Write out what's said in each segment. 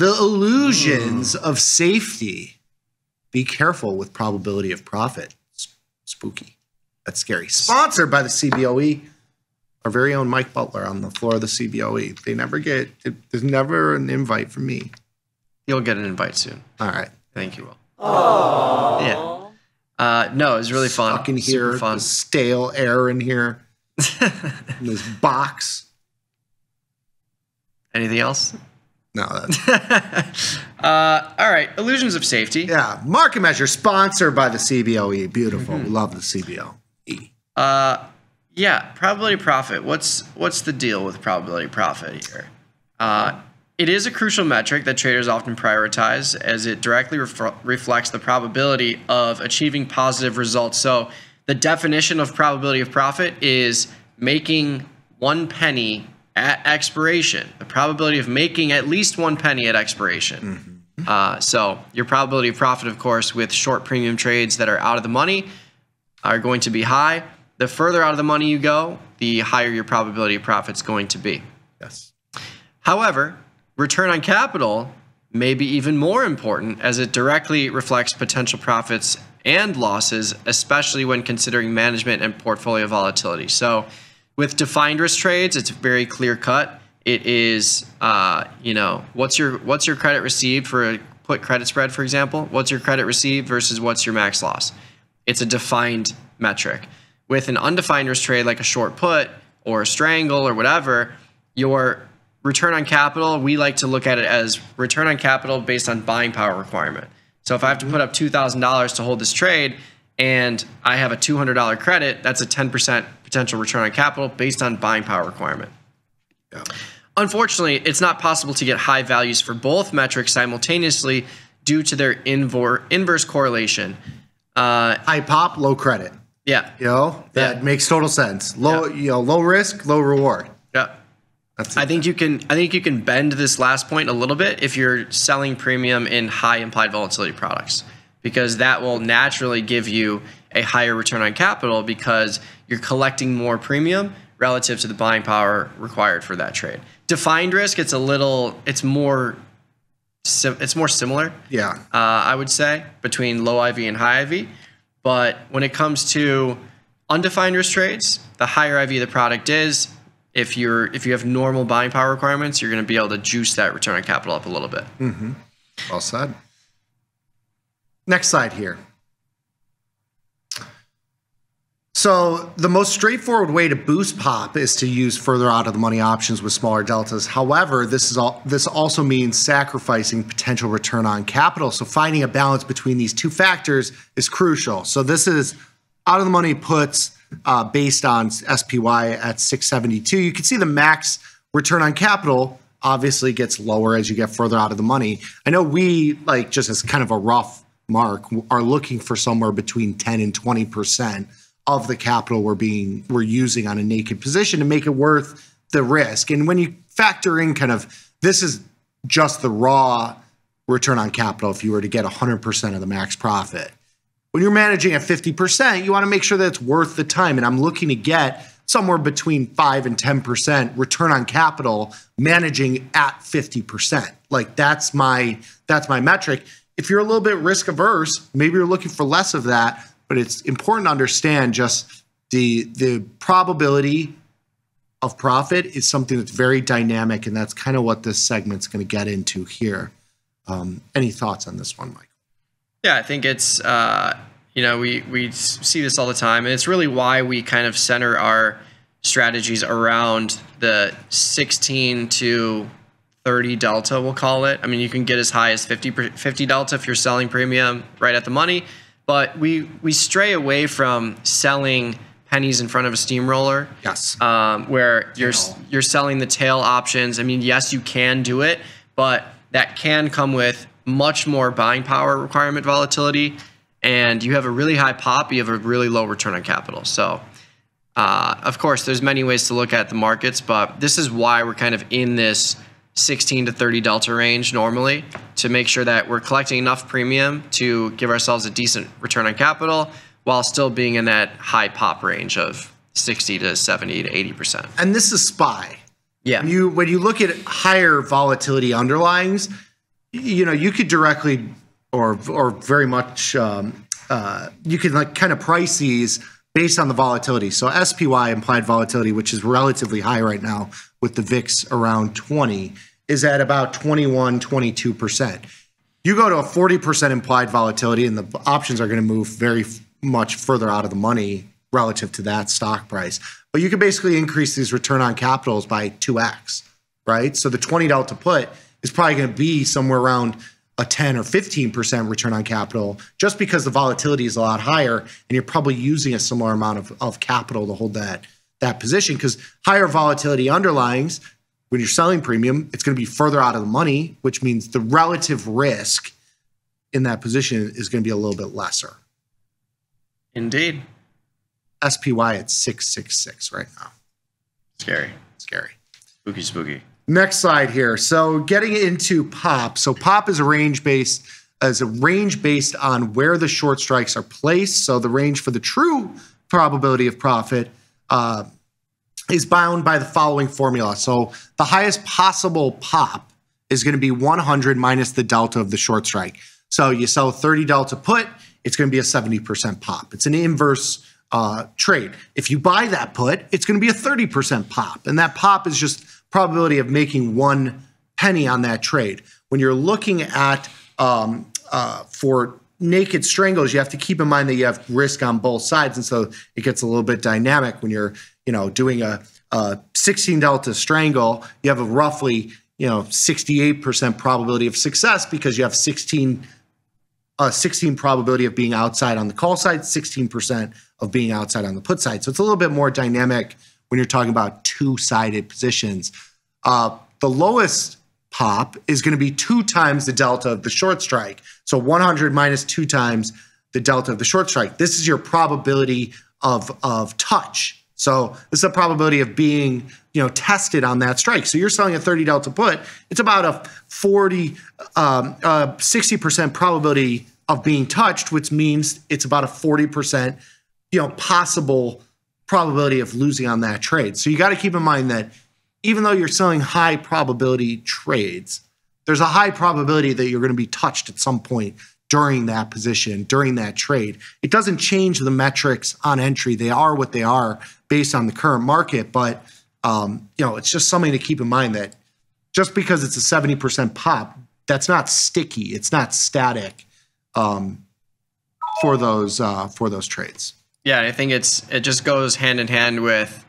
The illusions of safety. Be careful with probability of profit. S- Spooky. That's scary. Sponsored by the CBOE. Our very own Mike Butler on the floor of the CBOE. They never get, there's never an invite from me. You'll get an invite soon. All right. Thank you, Will. Yeah. Uh, no, it was really fun. Fucking Super hear fun. the stale air in here. in this box. Anything else? No, that's Uh, all right. Illusions of safety. yeah. Market measure sponsored by the CBOE. Beautiful. Mm-hmm. Love the CBOE. Uh, yeah, probability profit. What's what's the deal with probability profit here? Uh, it is a crucial metric that traders often prioritize as it directly ref- reflects the probability of achieving positive results. So, the definition of probability of profit is making one penny at expiration. The probability of making at least one penny at expiration. Uh, so, your probability of profit, of course, with short premium trades that are out of the money, are going to be high. The further out of the money you go, the higher your probability of profit is going to be. Yes. However, return on capital may be even more important as it directly reflects potential profits and losses, especially when considering management and portfolio volatility. So, with defined risk trades, it's very clear cut. It is, uh, you know, what's your what's your credit received for a put credit spread, for example? What's your credit received versus what's your max loss? It's a defined metric. With an undefined risk trade like a short put or a strangle or whatever, your return on capital, we like to look at it as return on capital based on buying power requirement. So if I have to put up $2,000 to hold this trade and I have a $200 credit, that's a 10% potential return on capital based on buying power requirement. Yeah. Unfortunately, it's not possible to get high values for both metrics simultaneously due to their invor- inverse correlation. Uh, High pop, low credit. yeah, You know, that Yeah. makes total sense. Low, Yeah. you know, low risk, low reward. yeah. That's I think you can. I think you can bend this last point a little bit if you're selling premium in high implied volatility products, because that will naturally give you a higher return on capital because you're collecting more premium relative to the buying power required for that trade. Defined risk, it's a little. It's more. It's more similar. yeah. uh, I would say, between low IV and high IV. But when it comes to undefined risk trades, the higher IV the product is, if you're if you have normal buying power requirements, you're going to be able to juice that return on capital up a little bit. Mm-hmm. Well said. Next slide here. So the most straightforward way to boost pop is to use further out of the money options with smaller deltas. However, this is all this also means sacrificing potential return on capital. So finding a balance between these two factors is crucial. So this is out of the money puts uh, based on SPY at 672. You can see the max return on capital obviously gets lower as you get further out of the money. I know we like just as kind of a rough mark are looking for somewhere between 10 and 20 percent of the capital we're being we're using on a naked position to make it worth the risk. And when you factor in kind of this is just the raw return on capital if you were to get 100% of the max profit. When you're managing at 50%, you want to make sure that it's worth the time. And I'm looking to get somewhere between 5 and 10% return on capital managing at 50%. Like that's my that's my metric. If you're a little bit risk averse, maybe you're looking for less of that, but it's important to understand just the the probability of profit is something that's very dynamic and that's kind of what this segment's going to get into here. Um, any thoughts on this one, Mike? Yeah, I think it's uh, you know we we see this all the time, and it's really why we kind of center our strategies around the 16 to 30 delta, we'll call it. I mean, you can get as high as 50 50 delta if you're selling premium right at the money, but we we stray away from selling pennies in front of a steamroller Yes. um, where you're Tail. you're selling the tail options. I mean, yes, you can do it, but that can come with much more buying power requirement volatility, and you have a really high pop. You have a really low return on capital. So, uh, of course, there's many ways to look at the markets, but this is why we're kind of in this 16 to 30 delta range normally to make sure that we're collecting enough premium to give ourselves a decent return on capital while still being in that high pop range of 60 to 70 to 80 percent. and this is SPY. Yeah. When you when you look at higher volatility underlyings, you know, you could directly or or very much um, uh, you can like kind of price these based on the volatility. So SPY implied volatility, which is relatively high right now with the VIX around 20, is at about 21, 22%. You go to a 40% implied volatility, and the options are going to move very much further out of the money relative to that stock price. But you can basically increase these return on capitals by 2x, right? So the 20 delta put is probably going to be somewhere around a 10 or 15% return on capital just because the volatility is a lot higher and you're probably using a similar amount of, of capital to hold that that position. Because higher volatility underlyings when you're selling premium it's going to be further out of the money which means the relative risk in that position is going to be a little bit lesser. Indeed. Spy at 666 right now. Scary. Scary. Spooky spooky Next slide here. So getting into pop. So pop is a range based as a range based on where the short strikes are placed. So the range for the true probability of profit uh, is bound by the following formula. So the highest possible pop is going to be 100 minus the delta of the short strike. So you sell 30 delta put, it's going to be a 70% pop. It's an inverse uh, trade. If you buy that put, it's going to be a 30% pop. And that pop is just probability of making one penny on that trade. When you're looking at um, uh, for naked strangles, you have to keep in mind that you have risk on both sides, and so it gets a little bit dynamic when you're you know doing a, a 16 delta strangle. You have a roughly you know 68% probability of success because you have 16 uh, 16 probability of being outside on the call side, 16% of being outside on the put side. So it's a little bit more dynamic when you're talking about two sided positions. Uh, the lowest pop is going to be two times the delta of the short strike. So 100 minus two times the delta of the short strike. This is your probability of, of touch. So this is a probability of being, you know, tested on that strike. So you're selling a 30 delta put. It's about a 40, um, uh, 60% probability of being touched, which means it's about a 40%, you know, possible probability of losing on that trade. So you got to keep in mind that even though you're selling high probability trades, there's a high probability that you're going to be touched at some point during that position, during that trade. It doesn't change the metrics on entry. They are what they are based on the current market, but um, you know, it's just something to keep in mind that just because it's a 70% pop, that's not sticky. It's not static um, for those uh, for those trades. Yeah, I think it's it just goes hand in hand with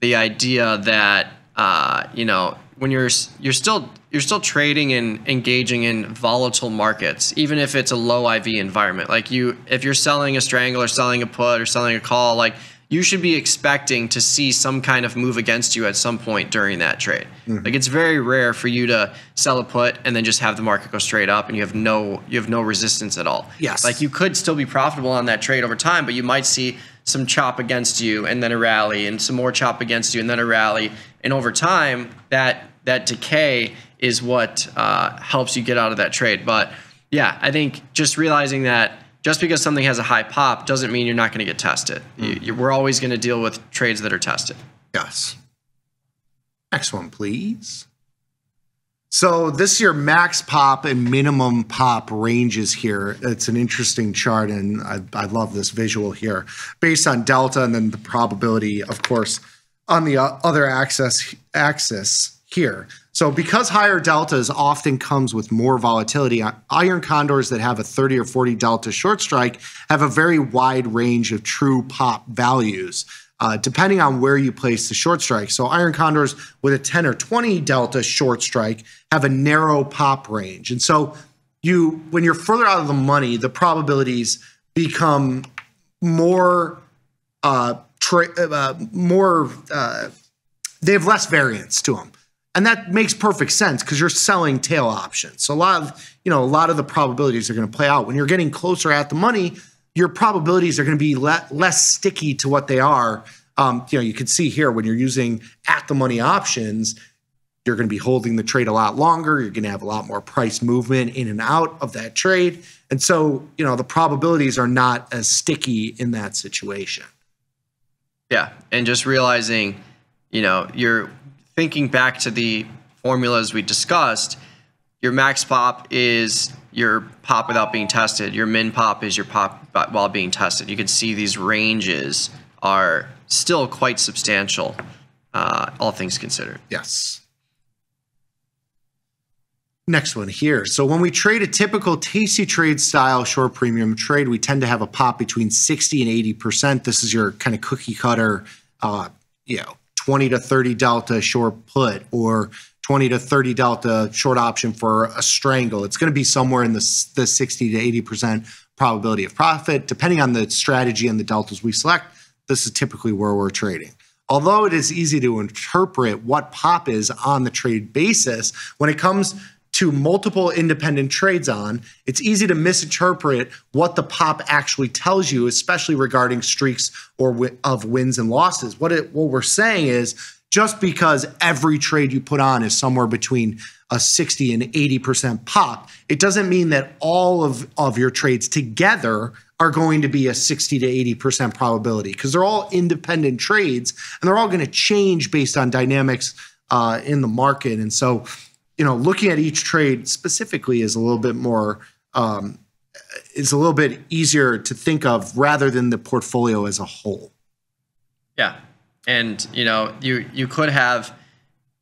the idea that uh, you know when you're you're still you're still trading and engaging in volatile markets, even if it's a low IV environment. Like you, if you're selling a strangle or selling a put or selling a call, like you should be expecting to see some kind of move against you at some point during that trade. Mm-hmm. Like it's very rare for you to sell a put and then just have the market go straight up and you have no you have no resistance at all. Yes. Like you could still be profitable on that trade over time, but you might see some chop against you and then a rally and some more chop against you and then a rally. And over time, that that decay is what uh, helps you get out of that trade. But yeah, I think just realizing that just because something has a high pop doesn't mean you're not going to get tested. Mm. You, we're always going to deal with trades that are tested. Yes. Next one, please. So this is your max pop and minimum pop ranges here. It's an interesting chart, and I, I love this visual here, based on delta and then the probability, of course, on the other axis axis here. So because higher deltas often comes with more volatility, iron condors that have a 30 or 40 delta short strike have a very wide range of true pop values. Uh, depending on where you place the short strike. So iron condors with a 10 or 20 delta short strike have a narrow pop range. And so you when you're further out of the money, the probabilities become more uh, uh more uh, they have less variance to them and that makes perfect sense because you're selling tail options. So a lot of you know a lot of the probabilities are going to play out when you're getting closer at the money. Your probabilities are going to be le- less sticky to what they are. Um, you know, you can see here when you're using at the money options, you're going to be holding the trade a lot longer. You're going to have a lot more price movement in and out of that trade, and so you know the probabilities are not as sticky in that situation. Yeah, and just realizing, you know, you're thinking back to the formulas we discussed, your max pop is your pop without being tested. Your min pop is your pop while being tested. You can see these ranges are still quite substantial, uh, all things considered. Yes. Next one here. So when we trade a typical tastytrade style short premium trade, we tend to have a pop between 60 and 80%. This is your kind of cookie cutter, uh, you know, 20 to 30 delta short put or 20 to 30 delta short option for a strangle. It's going to be somewhere in the, the 60 to 80% probability of profit. Depending on the strategy and the deltas we select, this is typically where we're trading. Although it is easy to interpret what pop is on the trade basis, when it comes to multiple independent trades on, it's easy to misinterpret what the pop actually tells you, especially regarding streaks or of wins and losses. What it, what we're saying is just because every trade you put on is somewhere between a 60 and 80% pop, it doesn't mean that all of, of your trades together are going to be a 60 to 80% probability because they're all independent trades and they're all going to change based on dynamics uh, in the market. And so you know, looking at each trade specifically is a little bit more um, is a little bit easier to think of rather than the portfolio as a whole. Yeah, and you know, you you could have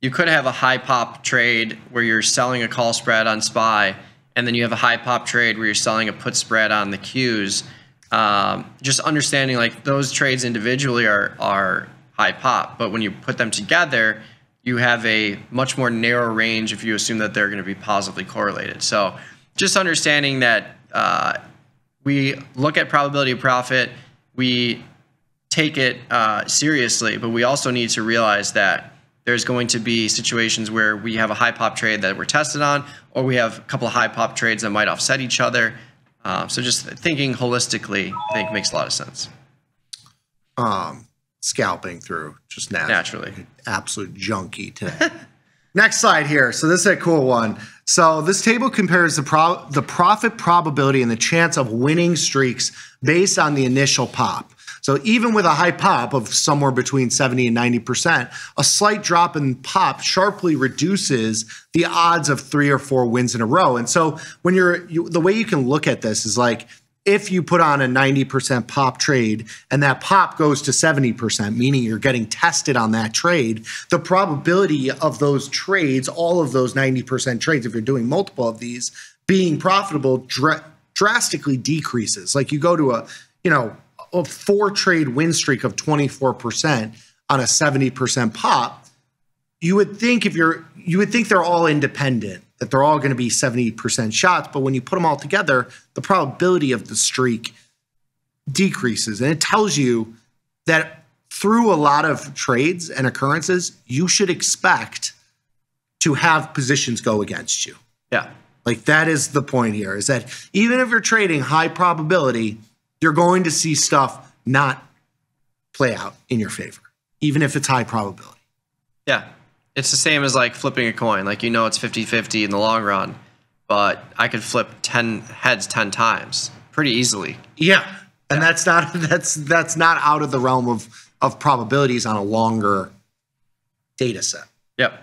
you could have a high pop trade where you're selling a call spread on SPY, and then you have a high pop trade where you're selling a put spread on the Qs. Um, just understanding like those trades individually are are high pop, but when you put them together, you have a much more narrow range if you assume that they're going to be positively correlated. So just understanding that uh, we look at probability of profit, we take it uh, seriously, but we also need to realize that there's going to be situations where we have a high pop trade that we're tested on, or we have a couple of high pop trades that might offset each other. Uh, so just thinking holistically, I think makes a lot of sense. Um, scalping through just naturally. naturally. Absolute junkie today. Next slide here. So this is a cool one. So this table compares the pro- the profit probability and the chance of winning streaks based on the initial pop. So even with a high pop of somewhere between 70 and 90%, a slight drop in pop sharply reduces the odds of three or four wins in a row. And so when you're you, the way you can look at this is like if you put on a 90% pop trade and that pop goes to 70%, meaning you're getting tested on that trade, the probability of those trades, all of those 90% trades, if you're doing multiple of these, being profitable dr- drastically decreases. Like you go to a, you know, a four trade win streak of 24% on a 70% pop, you would think if you're, you would think they're all independent that they're all going to be 70% shots. But when you put them all together, the probability of the streak decreases. And it tells you that through a lot of trades and occurrences, you should expect to have positions go against you. Yeah. Like that is the point here is that even if you're trading high probability, you're going to see stuff not play out in your favor, even if it's high probability. Yeah. It's the same as like flipping a coin. Like you know it's 50-50 in the long run, but I could flip 10 heads 10 times pretty easily. Yeah. And yeah. that's not that's that's not out of the realm of of probabilities on a longer data set. Yep.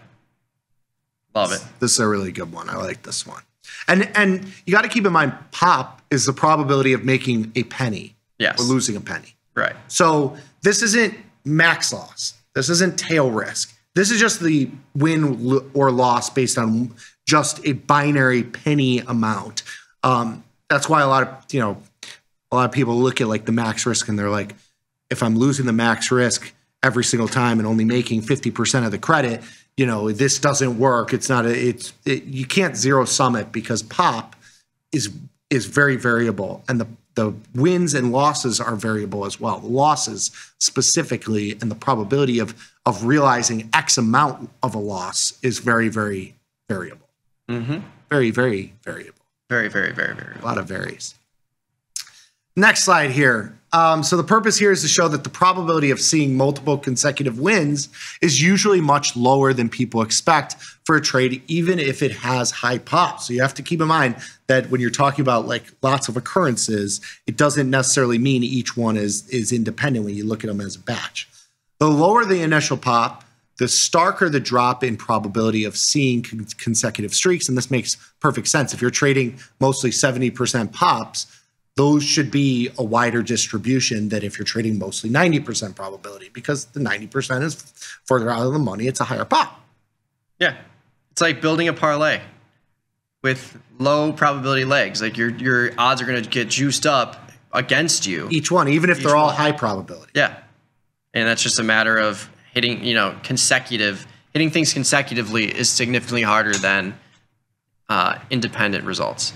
Love it. This is a really good one. I like this one. And and you got to keep in mind pop is the probability of making a penny yes. or losing a penny. Right. So this isn't max loss. This isn't tail risk. This is just the win or loss based on just a binary penny amount. Um, that's why a lot of you know a lot of people look at like the max risk and they're like, if I'm losing the max risk every single time and only making 50% of the credit, you know, this doesn't work. It's not a, it's, it, you can't zero sum it because pop is, is very variable and the, the wins and losses are variable as well. The losses specifically and the probability of of realizing X amount of a loss is very, very variable. Mm-hmm. Very, very variable. Very, very, very variable. A lot of varies. Next slide here. Um, so the purpose here is to show that the probability of seeing multiple consecutive wins is usually much lower than people expect for a trade, even if it has high pop. So you have to keep in mind that when you're talking about like lots of occurrences, it doesn't necessarily mean each one is is independent when you look at them as a batch. The lower the initial pop, the the starker the drop in probability of seeing con- consecutive streaks, and this makes perfect sense. If you're trading mostly 70% pops, those should be a wider distribution than if you're trading mostly 90% probability because the 90% is further out of the money, it's a higher pop Yeah. It's like building a parlay with low probability legs. Like your your odds are going to get juiced up against you. Each one, even if they're all one. high probability. Yeah. And that's just a matter of hitting, you know, consecutive hitting things consecutively is significantly harder than uh, independent results.